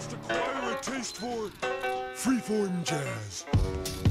must acquire a taste for freeform jazz.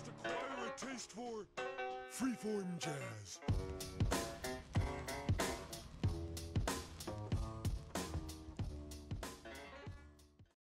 Must acquire a taste for freeform jazz.